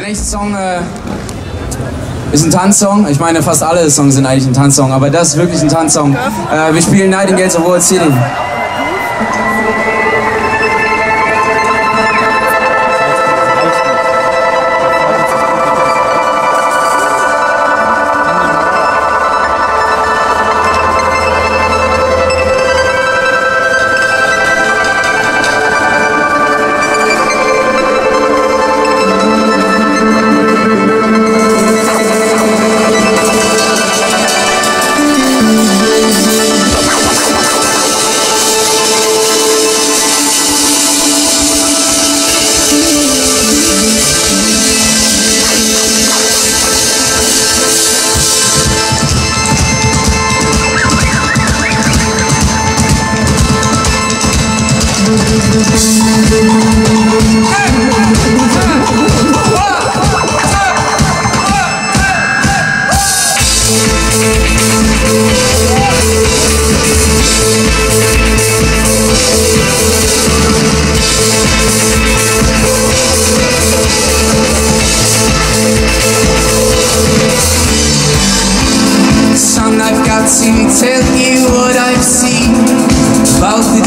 Der nächste Song äh, ist ein Tanzsong. Ich meine, fast alle Songs sind eigentlich ein Tanzsong, aber das ist wirklich ein Tanzsong. Äh, wir spielen Nightingales of World City.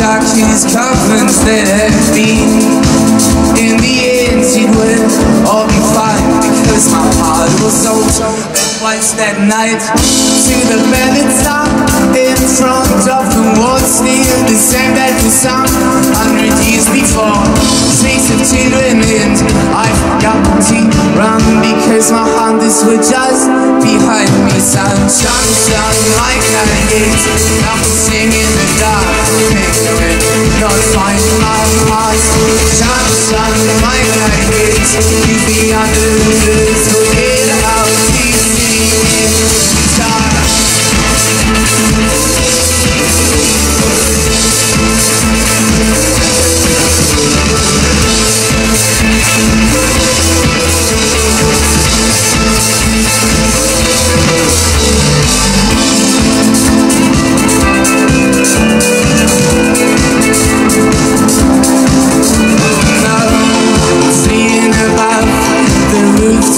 Darkest covenants that have been. In the end, it will all be fine because my heart was so twice that night to the velvet top in front of the wall, still the same that was some hundred years before. Streets of children and I forgot to run because my hunters were just behind me. Sunshine, sun, like nightingales, I'm singing find my heart. Sun, sun, like nightingales, you be under the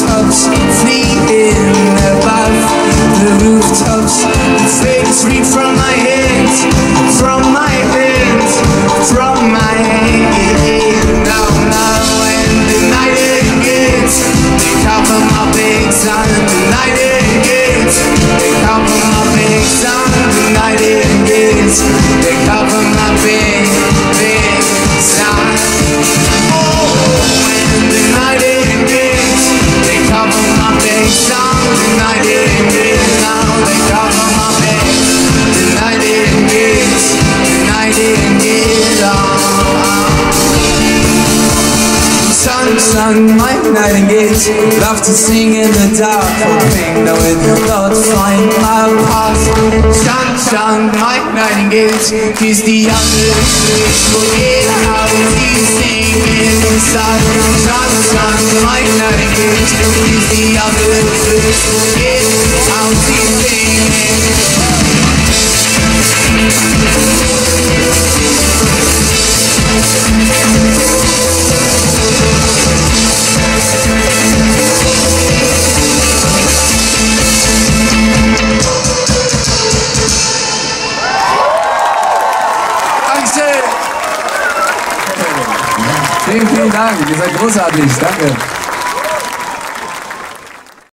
rooftops, fleeing above the rooftops. The night begins. Sun, sun, my nightingales Love to sing in the dark. Hoping that with not find my path Sun, sun, my nightingales Kiss the others Forget how to sing in the sun Sun, sun, my nightingales Kiss the others Forget how to sing Vielen, vielen Dank. Ihr seid großartig. Danke.